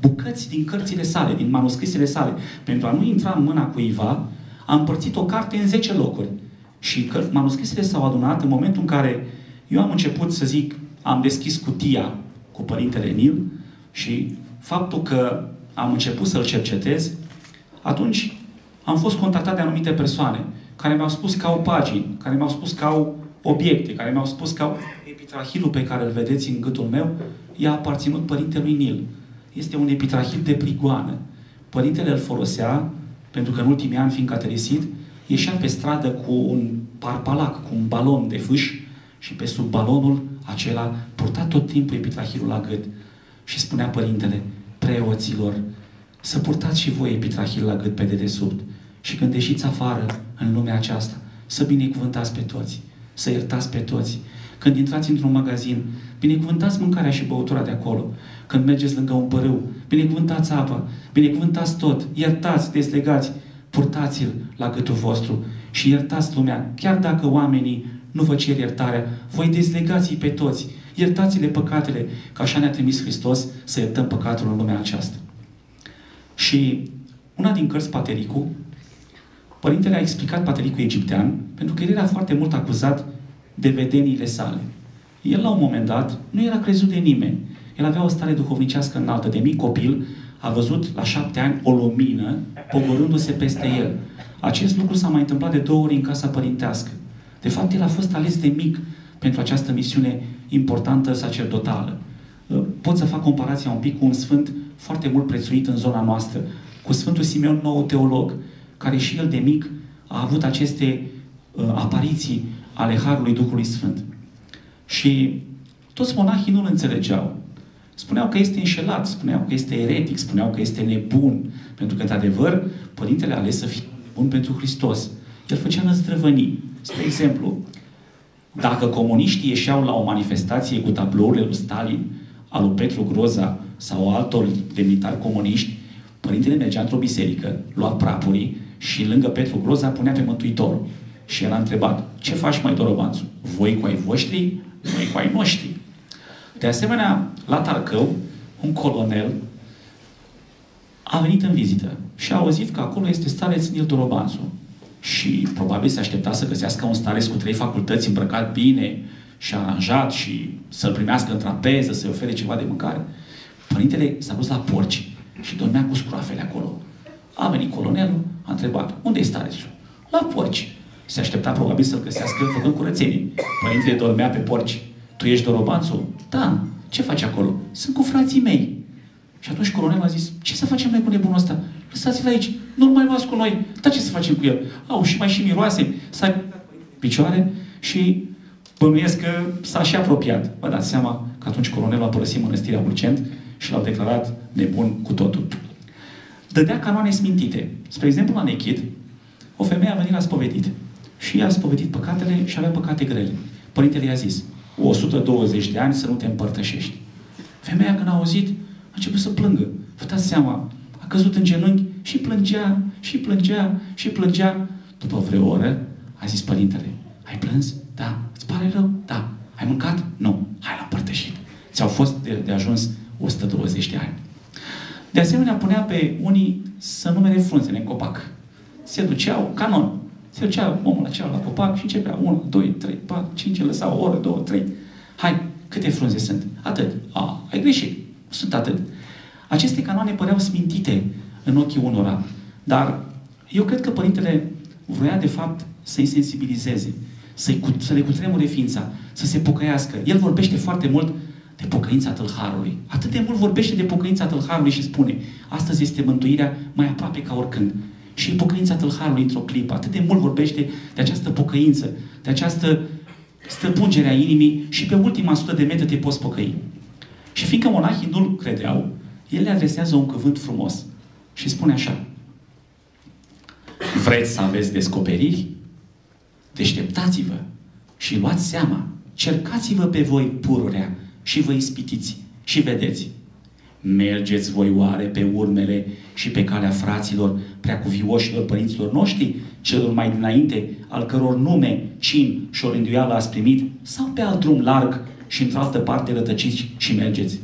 bucăți din cărțile sale, din manuscrisele sale. Pentru a nu intra în mâna cuiva, a împărțit o carte în 10 locuri. Și manuscrisele s-au adunat în momentul în care eu am început să zic, am deschis cutia cu Părintele Nil și faptul că am început să-l cercetez, atunci am fost contactat de anumite persoane care mi-au spus că au pagini, care mi-au spus că au obiecte, care mi-au spus că au epitrahilul pe care îl vedeți în gâtul meu, i-a aparținut Părintelui Nil. Este un epitrahil de prigoană. Părintele îl folosea, pentru că în ultimii ani, fiind caterisit, ieșea pe stradă cu un parpalac, cu un balon de fâș și pe sub balonul acela purta tot timpul epitrahilul la gât. Și spunea Părintele, preoților, să purtați și voi epitrahil la gât pe dedesubt. Și când ieșiți afară în lumea aceasta, să binecuvântați pe toți, să iertați pe toți. Când intrați într-un magazin, binecuvântați mâncarea și băutura de acolo. Când mergeți lângă un părâu, binecuvântați apa, binecuvântați tot, iertați, dezlegați, purtați-l la gâtul vostru și iertați lumea, chiar dacă oamenii nu vă cer iertarea, voi dezlegați pe toți, iertați-le păcatele, că așa ne-a trimis Hristos să iertăm păcatul în lumea aceasta. Și una din cărți Patericu, părintele a explicat Patericul egiptean, pentru că el era foarte mult acuzat de vedeniile sale. El, la un moment dat, nu era crezut de nimeni. El avea o stare duhovnicească înaltă. De mic copil, a văzut la șapte ani o lumină pogorându-se peste el. Acest lucru s-a mai întâmplat de două ori în casa părintească. De fapt, el a fost ales de mic pentru această misiune importantă sacerdotală. Pot să fac comparația un pic cu un sfânt foarte mult prețuit în zona noastră, cu Sfântul Simeon, nou teolog, care și el de mic a avut aceste uh, apariții ale Harului Duhului Sfânt. Și toți monahii nu-l înțelegeau. Spuneau că este înșelat, spuneau că este eretic, spuneau că este nebun, pentru că, într-adevăr, Părintele a ales să fie bun pentru Hristos. El făcea năzdrăvănii. Spre exemplu, dacă comuniștii ieșeau la o manifestație cu tablourile lui Stalin, al lui Petru Groza sau altor demnitari comuniști, părintele mergea într-o biserică, lua prapurii și lângă Petru Groza punea pe Mântuitorul. Și el a întrebat, ce faci mai Dorobanțu? Voi cu ai voștri, noi cu ai noștri. De asemenea, la Tarcău, un colonel a venit în vizită și a auzit că acolo este stareț Nil Dorobanțu. Și probabil se aștepta să găsească un stareț cu trei facultăți îmbrăcat bine și aranjat și să-l primească în trapeză, să-i ofere ceva de mâncare. Părintele s-a dus la porci și dormea cu scroafele acolo. A venit colonelul, a întrebat, unde e starețul? La porci. Se aștepta probabil să-l găsească făcând curățenii. Părintele dormea pe porci. Tu ești Dorobanțu? Da. Ce faci acolo? Sunt cu frații mei. Și atunci colonelul a zis, ce să facem noi cu nebunul ăsta? Lăsați-l aici, nu-l mai luați cu noi. Dar ce să facem cu el? Au, și mai și miroase. S-a picioare și bănuiesc că s-a și apropiat. Vă dați seama că atunci colonelul a părăsit mănăstirea Urgent și l-au declarat nebun cu totul. Dădea canoane smintite. Spre exemplu, la Nechid, o femeie a venit la spovedit și a spovedit păcatele și avea păcate grele. Părintele i-a zis, 120 de ani să nu te împărtășești. Femeia când a auzit, a început să plângă. Vă dați seama, a căzut în genunchi și plângea, și plângea, și plângea. După vreo oră, a zis părintele, ai plâns? Da. Îți pare rău? Da. Ai mâncat? Nu. Hai la împărtășit. Ți-au fost de, de ajuns 120 de ani. De asemenea, punea pe unii să numere frunzele în copac. Se duceau, canon, se ducea omul acela la copac și începea 1, 2, 3, 4, 5, lăsa o oră, 2, 3. Hai, câte frunze sunt? Atât. A, ai greșit. Sunt atât. Aceste canoane păreau smintite în ochii unora, dar eu cred că Părintele vroia de fapt să-i sensibilizeze, să, să le cutremure ființa, să se pocăiască. El vorbește foarte mult de pocăința tâlharului. Atât de mult vorbește de pocăința tâlharului și spune, astăzi este mântuirea mai aproape ca oricând. Și pocăința tâlharului într-o clipă. Atât de mult vorbește de această pocăință, de această stăpungere a inimii și pe ultima sută de metri te poți pocăi. Și fiindcă monahii nu-l credeau, el le adresează un cuvânt frumos și spune așa. Vreți să aveți descoperiri? Deșteptați-vă și luați seama. Cercați-vă pe voi pururea și vă ispitiți și vedeți. Mergeți voi oare pe urmele și pe calea fraților, preacuvioșilor părinților noștri, celor mai dinainte, al căror nume, cin și o ați primit, sau pe alt drum larg și într-o altă parte rătăciți și mergeți?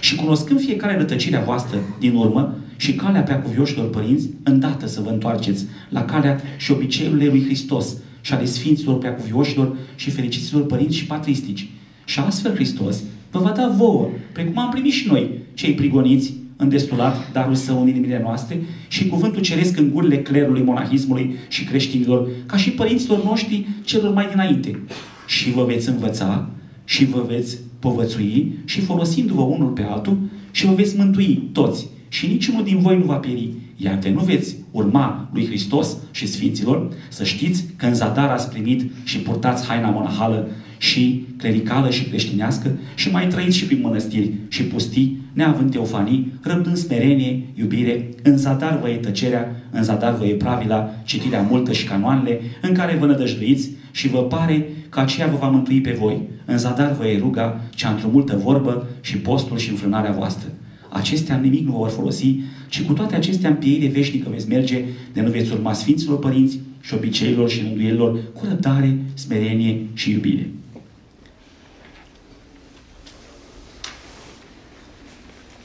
Și cunoscând fiecare rătăcirea voastră din urmă și calea preacuvioșilor părinți, îndată să vă întoarceți la calea și obiceiurile lui Hristos și ale Sfinților preacuvioșilor și fericiților părinți și patristici. Și astfel Hristos vă va da vouă, precum am primit și noi, cei prigoniți, îndestulat darul său în inimile noastre și cuvântul ceresc în gurile clerului, monahismului și creștinilor, ca și părinților noștri celor mai dinainte. Și vă veți învăța și vă veți povățui și folosindu-vă unul pe altul și vă veți mântui toți. Și niciunul din voi nu va pieri. Iar de nu veți urma lui Hristos și Sfinților, să știți că în zadar ați primit și purtați haina monahală și clericală și creștinească și mai trăiți și prin mănăstiri și pustii, neavând teofanii, răbdând smerenie, iubire, în zadar vă e tăcerea, în zadar vă e pravila, citirea multă și canoanele, în care vă nădăjduiți și vă pare că aceea vă va mântui pe voi. În zadar vă e ruga, cea într-o multă vorbă și postul și înfrânarea voastră. Acestea nimic nu vă vor folosi, ci cu toate acestea în pieire veșnică veți merge, de nu veți urma Sfinților Părinți și obiceiilor și rânduielilor cu răbdare, smerenie și iubire.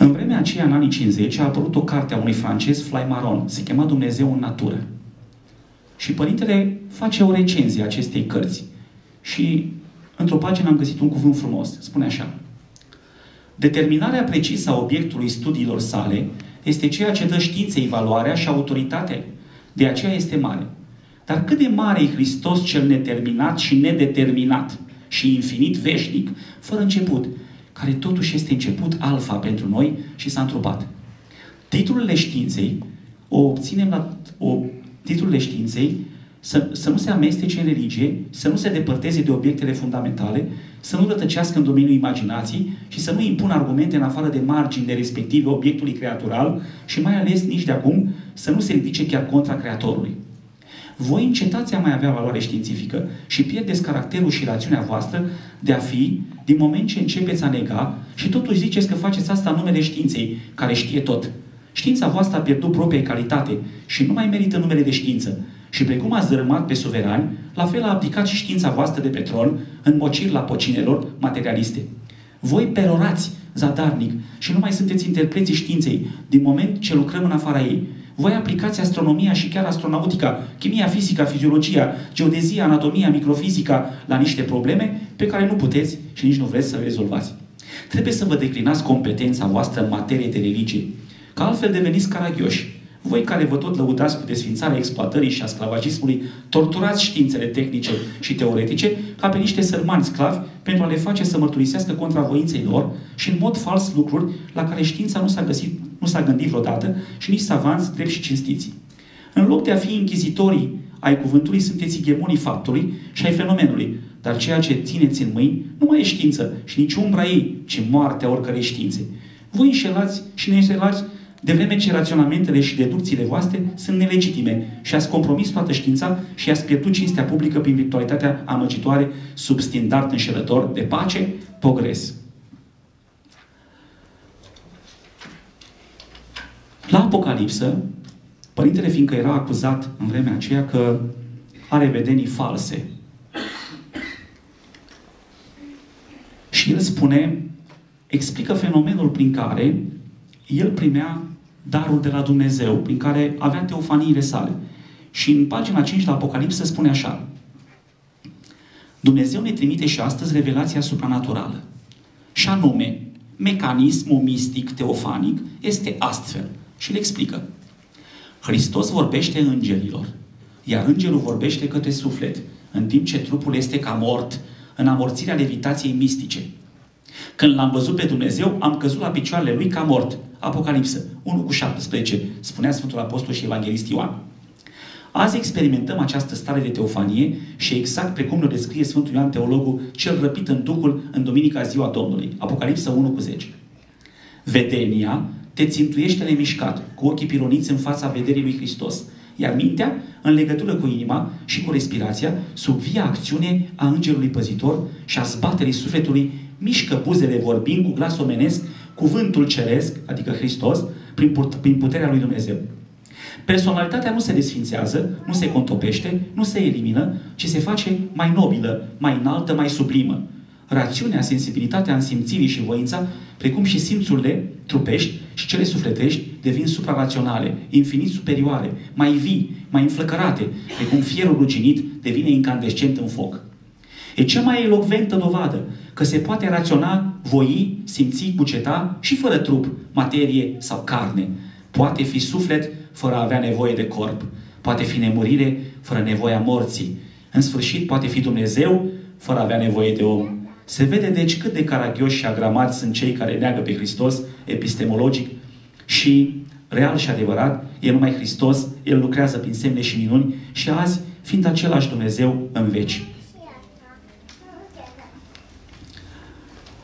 În vremea aceea, în anii 50, a apărut o carte a unui francez, Maron, se chema Dumnezeu în natură. Și părintele face o recenzie a acestei cărți. Și într-o pagină am găsit un cuvânt frumos. Spune așa. Determinarea precisă a obiectului studiilor sale este ceea ce dă științei valoarea și autoritatea. De aceea este mare. Dar cât de mare e Hristos cel neterminat și nedeterminat și infinit veșnic, fără început, care totuși este început alfa pentru noi și s-a întrupat. Titlurile științei o obținem la o, titlurile științei să, să nu se amestece în religie, să nu se depărteze de obiectele fundamentale, să nu rătăcească în domeniul imaginației și să nu impună argumente în afară de margini de respective obiectului creatural și mai ales nici de acum să nu se ridice chiar contra creatorului. Voi încetați a mai avea valoare științifică și pierdeți caracterul și rațiunea voastră de a fi din moment ce începeți a nega și totuși ziceți că faceți asta în numele științei, care știe tot. Știința voastră a pierdut propria calitate și nu mai merită numele de știință. Și precum ați dărâmat pe suverani, la fel a abdicat și știința voastră de petrol în mocir pocinelor materialiste. Voi perorați zadarnic și nu mai sunteți interpreții științei din moment ce lucrăm în afara ei. Voi aplicați astronomia și chiar astronautica, chimia, fizica, fiziologia, geodezia, anatomia, microfizica la niște probleme pe care nu puteți și nici nu vreți să le rezolvați. Trebuie să vă declinați competența voastră în materie de religie, că altfel deveniți caragioși. Voi care vă tot lăudați cu desfințarea exploatării și a sclavagismului, torturați științele tehnice și teoretice ca pe niște sărmani sclavi pentru a le face să mărturisească contra voinței lor și în mod fals lucruri la care știința nu s-a, găsit, nu s-a gândit vreodată și nici savanți drept și cinstiți. În loc de a fi închizitorii ai cuvântului, sunteți igemonii faptului și ai fenomenului, dar ceea ce țineți în mâini nu mai e știință și nici umbra ei, ci moartea oricărei științe. Voi înșelați și ne înșelați de vreme ce raționamentele și deducțiile voastre sunt nelegitime și ați compromis toată știința și ați pierdut cinstea publică prin virtualitatea amăgitoare sub standard înșelător de pace, progres. La Apocalipsă, părintele, fiindcă era acuzat în vremea aceea că are vedenii false, și el spune, explică fenomenul prin care el primea darul de la Dumnezeu, prin care avea teofaniile sale. Și în pagina 5 la Apocalipsă spune așa. Dumnezeu ne trimite și astăzi revelația supranaturală. Și anume, mecanismul mistic teofanic este astfel. Și le explică. Hristos vorbește îngerilor, iar îngerul vorbește către suflet, în timp ce trupul este ca mort în amorțirea levitației mistice. Când l-am văzut pe Dumnezeu, am căzut la picioarele lui ca mort. Apocalipsă 1 cu 17, spunea Sfântul Apostol și Evanghelist Ioan. Azi experimentăm această stare de teofanie și exact precum ne descrie Sfântul Ioan Teologul, cel răpit în Duhul în Duminica Ziua Domnului. Apocalipsa 1 cu 10. Vedenia te țintuiește nemișcat, cu ochii pironiți în fața vederii lui Hristos, iar mintea, în legătură cu inima și cu respirația, sub via acțiune a îngerului păzitor și a zbaterii sufletului, mișcă buzele vorbind cu glas omenesc cuvântul ceresc, adică Hristos, prin, prin puterea lui Dumnezeu. Personalitatea nu se desfințează, nu se contopește, nu se elimină, ci se face mai nobilă, mai înaltă, mai sublimă. Rațiunea, sensibilitatea însimțirii și voința, precum și simțurile trupești și cele sufletești, devin supraraționale, infinit superioare, mai vii, mai înflăcărate, precum fierul ruginit devine incandescent în foc. E cea mai elocventă dovadă că se poate raționa, voi, simți, buceta și fără trup, materie sau carne. Poate fi suflet fără a avea nevoie de corp. Poate fi nemurire fără nevoia morții. În sfârșit, poate fi Dumnezeu fără a avea nevoie de om. Se vede deci cât de caragioși și agramați sunt cei care neagă pe Hristos epistemologic și real și adevărat, e numai Hristos, El lucrează prin semne și minuni și azi, fiind același Dumnezeu în veci.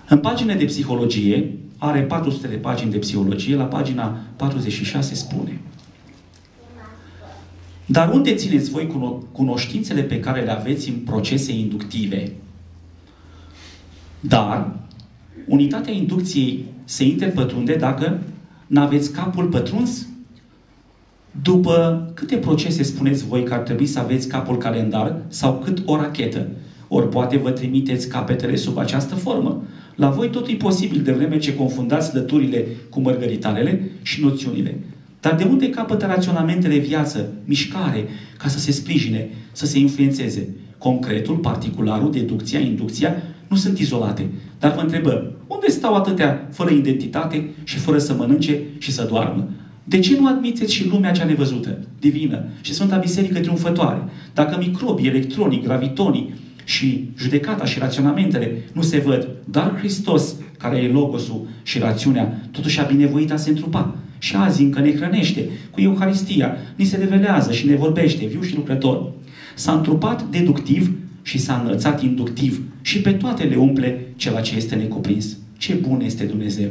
În pagina de psihologie, are 400 de pagini de psihologie, la pagina 46 spune Dar unde țineți voi cunoștințele pe care le aveți în procese inductive? Dar unitatea inducției se interpătrunde dacă n-aveți capul pătruns? După câte procese spuneți voi că ar trebui să aveți capul calendar sau cât o rachetă? Ori poate vă trimiteți capetele sub această formă. La voi tot e posibil de vreme ce confundați lăturile cu mărgăritarele și noțiunile. Dar de unde capătă raționamentele viață, mișcare, ca să se sprijine, să se influențeze? Concretul, particularul, deducția, inducția nu sunt izolate. Dar vă întrebăm, unde stau atâtea fără identitate și fără să mănânce și să doarmă? De ce nu admiteți și lumea cea nevăzută, divină și Sfânta Biserică triumfătoare? Dacă microbii, electronii, gravitonii, și judecata și raționamentele nu se văd, dar Hristos, care e logosul și rațiunea, totuși a binevoit a se întrupa. Și azi încă ne hrănește cu Euharistia, ni se revelează și ne vorbește, viu și lucrător. S-a întrupat deductiv și s-a înălțat inductiv și pe toate le umple ceva ce este necuprins. Ce bun este Dumnezeu!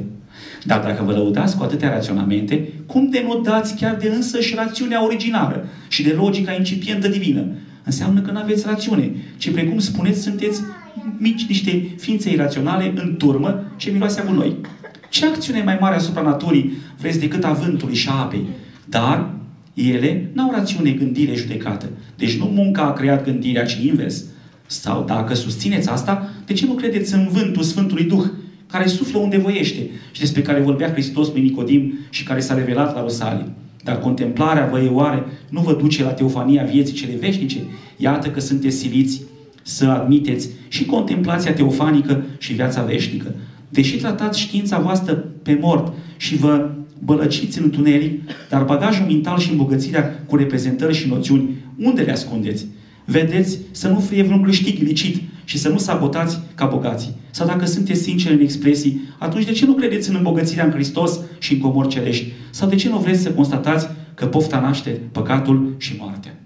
Dar dacă vă lăudați cu atâtea raționamente, cum denodați chiar de însă și rațiunea originară și de logica incipientă divină? înseamnă că nu aveți rațiune, ci precum spuneți, sunteți mici niște ființe iraționale în turmă ce miroase cu noi. Ce acțiune mai mare asupra naturii vreți decât a vântului și a apei? Dar ele n-au rațiune, gândire, judecată. Deci nu munca a creat gândirea, ci invers. Sau dacă susțineți asta, de ce nu credeți în vântul Sfântului Duh, care suflă unde voiește și despre care vorbea Hristos lui Nicodim și care s-a revelat la Rosalie? Dar contemplarea vă e oare nu vă duce la teofania vieții cele veșnice? Iată că sunteți siliți să admiteți și contemplația teofanică și viața veșnică. Deși tratați știința voastră pe mort și vă bălăciți în întuneric, dar bagajul mental și îmbogățirea cu reprezentări și noțiuni, unde le ascundeți? Vedeți să nu fie vreun câștig ilicit și să nu sabotați ca bogații. Sau dacă sunteți sinceri în expresii, atunci de ce nu credeți în îmbogățirea în Hristos și în comori cerești? Sau de ce nu vreți să constatați că pofta naște păcatul și moartea?